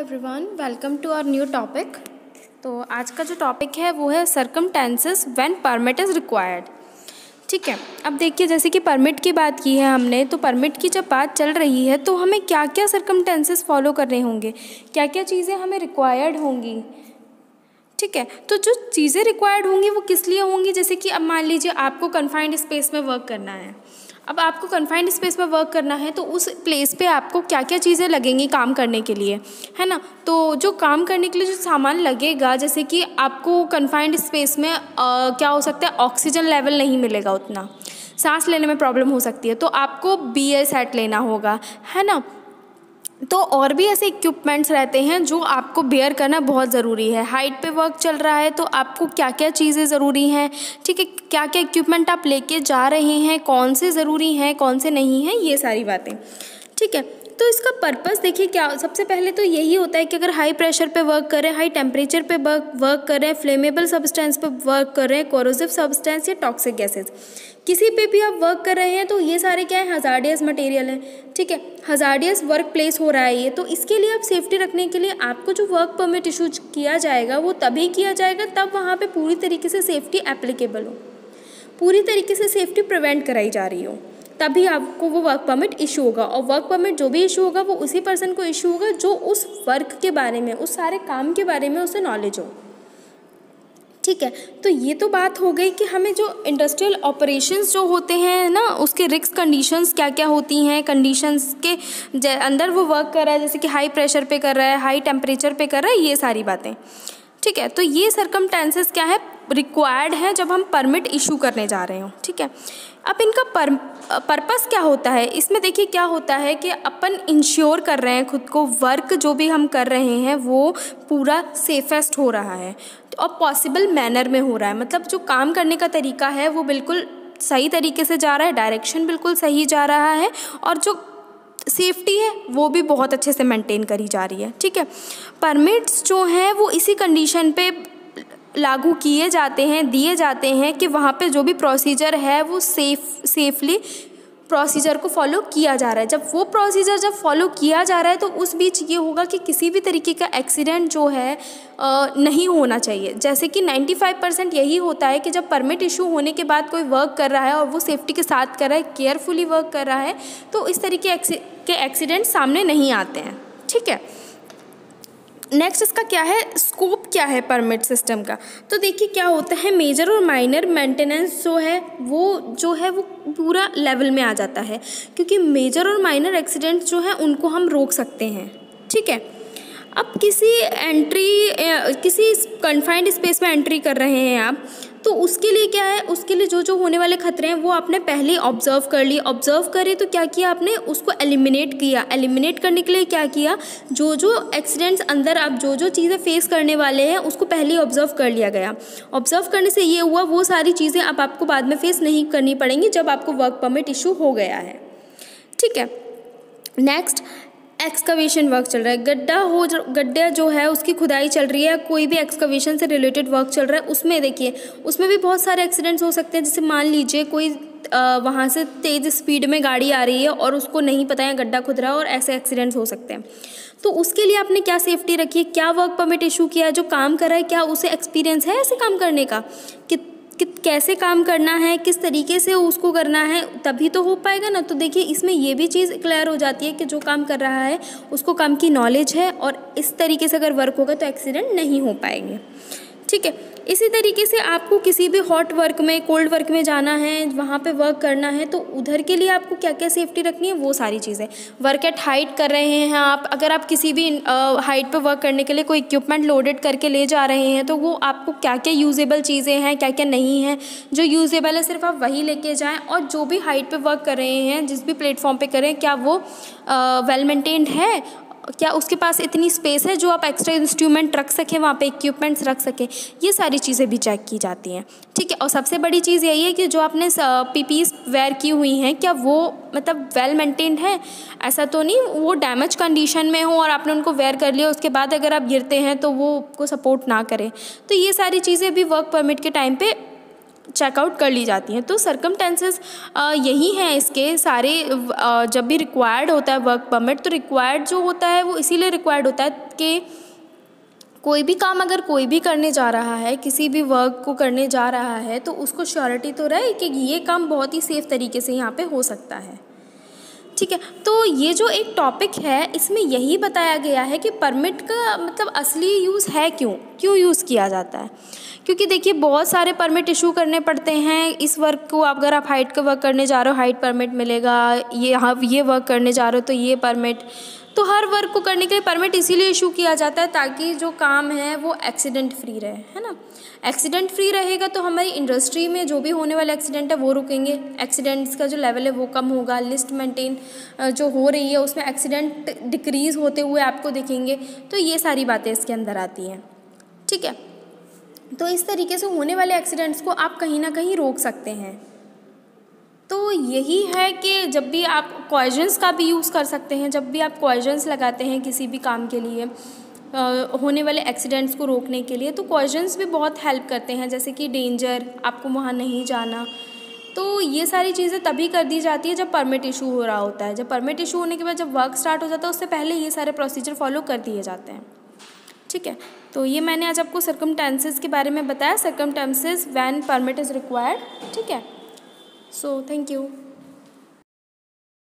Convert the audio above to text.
Everyone welcome to our new topic तो आज का जो टॉपिक है, वो है circumstances when permit is required ठीक है, अब देखिए, जैसे कि परमिट की बात की है हमने तो परमिट की जब बात चल रही है तो हमें क्या क्या सरकमटेंसेस फॉलो करने होंगे? क्या क्या चीज़ें हमें रिक्वायर्ड होंगी? ठीक है तो जो चीज़ें रिक्वायर्ड होंगी, वो किस लिए होंगी? जैसे कि अब मान लीजिए आपको कन्फाइंड स्पेस में वर्क करना है। अब आपको कन्फाइंड स्पेस में वर्क करना है तो उस प्लेस पे आपको क्या क्या चीज़ें लगेंगी काम करने के लिए? है ना? तो जो काम करने के लिए जो सामान लगेगा जैसे कि आपको कन्फाइंड स्पेस में आ, क्या हो सकता है ऑक्सीजन लेवल नहीं मिलेगा उतना। सांस लेने में प्रॉब्लम हो सकती है तो आपको बी सेट लेना होगा है ना? तो और भी ऐसे इक्विपमेंट्स रहते हैं जो आपको बेयर करना बहुत ज़रूरी है। हाइट पे वर्क चल रहा है तो आपको क्या क्या चीज़ें ज़रूरी हैं? ठीक है क्या क्या इक्विपमेंट आप लेके जा रहे हैं? कौन से ज़रूरी हैं, कौन से नहीं हैं? ये सारी बातें। ठीक है तो इसका पर्पस देखिए क्या, सबसे पहले तो यही होता है कि अगर हाई प्रेशर पे वर्क करें हाई टेम्परेचर पे वर्क वर्क करें फ्लेमेबल सब्सटेंस पे वर्क करें कोरोजिव सब्सटेंस या टॉक्सिक गैसेज किसी पे भी आप वर्क कर रहे हैं तो ये सारे क्या है हजार्डियस मटेरियल है, ठीक है? हजार्डियस वर्क प्लेस हो रहा है ये तो इसके लिए आप सेफ्टी रखने के लिए आपको जो वर्क परमिट इशू किया जाएगा, वो तभी किया जाएगा तब वहाँ पर पूरी तरीके से सेफ्टी एप्लीकेबल हो। पूरी तरीके से सेफ्टी प्रिवेंट कराई जा रही हो। तभी आपको वो वर्क परमिट इशू होगा और वर्क परमिट जो भी इशू होगा वो उसी पर्सन को इशू होगा जो उस वर्क के बारे में, उस सारे काम के बारे में उसे नॉलेज हो। ठीक है तो ये तो बात हो गई कि हमें जो इंडस्ट्रियल ऑपरेशंस जो होते हैं ना, उसके रिक्स कंडीशंस क्या क्या होती हैं कंडीशंस के अंदर वो वर्क कर रहा है, जैसे कि हाई प्रेशर पे कर रहा है हाई टेम्परेचर पे कर रहा है, ये सारी बातें। ठीक है? तो ये सरकमटेंसेस क्या है? रिक्वायर्ड है जब हम परमिट इशू करने जा रहे हो, ठीक है? अब इनका पर पर्पस क्या होता है? इसमें देखिए क्या होता है कि अपन इंश्योर कर रहे हैं खुद को वर्क जो भी हम कर रहे हैं, वो पूरा सेफेस्ट हो रहा है और पॉसिबल मैनर में हो रहा है। मतलब जो काम करने का तरीका है, वो बिल्कुल सही तरीके से जा रहा है डायरेक्शन बिल्कुल सही जा रहा है और जो सेफ्टी है, वो भी बहुत अच्छे से मेंटेन करी जा रही है, ठीक है? परमिट्स जो हैं, वो इसी कंडीशन पे लागू किए जाते हैं, दिए जाते हैं कि वहाँ पे जो भी प्रोसीजर है, वो सेफ़ सेफली प्रोसीजर को फॉलो किया जा रहा है। जब वो प्रोसीजर जब फॉलो किया जा रहा है तो उस बीच ये होगा कि किसी भी तरीके का एक्सीडेंट जो है नहीं होना चाहिए। जैसे कि 95 परसेंट यही होता है कि जब परमिट इशू होने के बाद कोई वर्क कर रहा है और वो सेफ्टी के साथ कर रहा है केयरफुली वर्क कर रहा है तो इस तरीके के एक्सीडेंट सामने नहीं आते हैं। ठीक है? नेक्स्ट इसका क्या है? स्कोप क्या है परमिट सिस्टम का? तो देखिए क्या होता है मेजर और माइनर मेंटेनेंस जो है, वो जो है, वो पूरा लेवल में आ जाता है। क्योंकि मेजर और माइनर एक्सीडेंट जो है, उनको हम रोक सकते हैं। ठीक है? अब किसी एंट्री किसी कन्फाइंड स्पेस में एंट्री कर रहे हैं आप तो उसके लिए क्या है? उसके लिए जो जो होने वाले खतरे हैं, वो आपने पहले ऑब्ज़र्व कर लिए। ऑब्ज़र्व करे तो क्या किया आपने? उसको एलिमिनेट किया। एलिमिनेट करने के लिए क्या किया? जो जो एक्सीडेंट्स अंदर आप जो जो चीज़ें फेस करने वाले हैं, उसको पहले ऑब्ज़र्व कर लिया गया। ऑब्ज़र्व करने से ये हुआ, वो सारी चीज़ें अब आपको बाद में फेस नहीं करनी पड़ेंगी जब आपको वर्क परमिट इशू हो गया है। ठीक है? नेक्स्ट एक्सकवेशन वर्क चल रहा है। गड्ढा हो गड्ढा जो है, उसकी खुदाई चल रही है, कोई भी एक्सकवेशन से रिलेटेड वर्क चल रहा है, उसमें देखिए, उसमें भी बहुत सारे एक्सीडेंट्स हो सकते हैं। जैसे मान लीजिए कोई वहाँ से तेज़ स्पीड में गाड़ी आ रही है और उसको नहीं पता है गड्ढा खुद रहा है और ऐसे एक्सीडेंट्स हो सकते हैं। तो उसके लिए आपने क्या सेफ्टी रखी है? क्या वर्क परमिट इशू किया है? जो काम कर रहा है, क्या उसे एक्सपीरियंस है ऐसे काम करने का? कि कि कैसे काम करना है, किस तरीके से उसको करना है, तभी तो हो पाएगा ना। तो देखिए, इसमें ये भी चीज़ क्लियर हो जाती है कि जो काम कर रहा है, उसको काम की नॉलेज है और इस तरीके से अगर वर्क होगा तो एक्सीडेंट नहीं हो पाएँगे। ठीक है? इसी तरीके से आपको किसी भी हॉट वर्क में कोल्ड वर्क में जाना है, वहाँ पे वर्क करना है तो उधर के लिए आपको क्या क्या सेफ्टी रखनी है? वो सारी चीज़ें। वर्क एट हाइट कर रहे हैं आप। अगर आप किसी भी हाइट पे वर्क करने के लिए कोई इक्विपमेंट लोडेड करके ले जा रहे हैं तो वो आपको क्या क्या यूजेबल चीज़ें हैं क्या क्या नहीं हैं, जो यूजेबल है सिर्फ़ आप वही लेके जाएँ और जो भी हाइट पर वर्क कर रहे हैं, जिस भी प्लेटफॉर्म पर करें, क्या वो वेल मेंटेन्ड है? क्या उसके पास इतनी स्पेस है जो आप एक्स्ट्रा इंस्ट्रूमेंट रख सकें, वहाँ पे इक्विपमेंट्स रख सकें? ये सारी चीज़ें भी चेक की जाती हैं। ठीक है, और सबसे बड़ी चीज़ यही है कि जो आपने पी वेयर की हुई हैं, क्या वो मतलब वेल मेंटेन्ड है? ऐसा तो नहीं, वो डैमेज कंडीशन में हो और आपने उनको वेयर कर लिया, उसके बाद अगर आप गिरते हैं तो वो को सपोर्ट ना करें। तो ये सारी चीज़ें भी वर्क परमिट के टाइम पर चेकआउट कर ली जाती हैं। तो सरकमटेंसेस यही हैं इसके। सारे जब भी रिक्वायर्ड होता है वर्क परमिट तो रिक्वायर्ड जो होता है वो इसीलिए रिक्वायर्ड होता है कि कोई भी काम अगर कोई भी करने जा रहा है, किसी भी वर्क को करने जा रहा है तो उसको श्योरिटी तो रहे कि ये काम बहुत ही सेफ़ तरीके से यहाँ पे हो सकता है। ठीक है? तो ये जो एक टॉपिक है, इसमें यही बताया गया है कि परमिट का मतलब असली यूज़ है क्यों? क्यों यूज़ किया जाता है? क्योंकि देखिए, बहुत सारे परमिट इशू करने पड़ते हैं। इस वर्क को आप, अगर आप हाइट का वर्क करने जा रहे हो हाइट परमिट मिलेगा, ये हाँ ये वर्क करने जा रहे हो तो ये परमिट तो हर वर्क को करने के लिए परमिट इसीलिए इशू किया जाता है ताकि जो काम है वो एक्सीडेंट फ्री रहे, है ना? एक्सीडेंट फ्री रहेगा तो हमारी इंडस्ट्री में जो भी होने वाले एक्सीडेंट है वो रुकेंगे। एक्सीडेंट्स का जो लेवल है वो कम होगा। लिस्ट मेंटेन जो हो रही है उसमें एक्सीडेंट डिक्रीज़ होते हुए आपको दिखेंगे। तो ये सारी बातें इसके अंदर आती हैं। ठीक है? तो इस तरीके से होने वाले एक्सीडेंट्स को आप कहीं ना कहीं रोक सकते हैं। तो यही है कि जब भी आप क्वेश्चंस का भी यूज़ कर सकते हैं, जब भी आप क्वेश्चंस लगाते हैं किसी भी काम के लिए होने वाले एक्सीडेंट्स को रोकने के लिए तो क्वेश्चंस भी बहुत हेल्प करते हैं, जैसे कि डेंजर आपको वहाँ नहीं जाना। तो ये सारी चीज़ें तभी कर दी जाती है जब परमिट इशू हो रहा होता है। जब परमिट इशू होने के बाद जब वर्क स्टार्ट हो जाता है, उससे पहले ये सारे प्रोसीजर फॉलो कर दिए जाते हैं। ठीक है? तो ये मैंने आज आपको सरकमटेंसेस के बारे में बताया। Circumstances when permit is required ठीक है? So thank you.